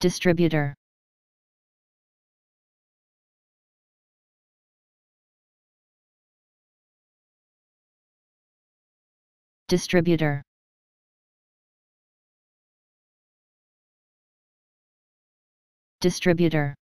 Distributor. Distributor. Distributor.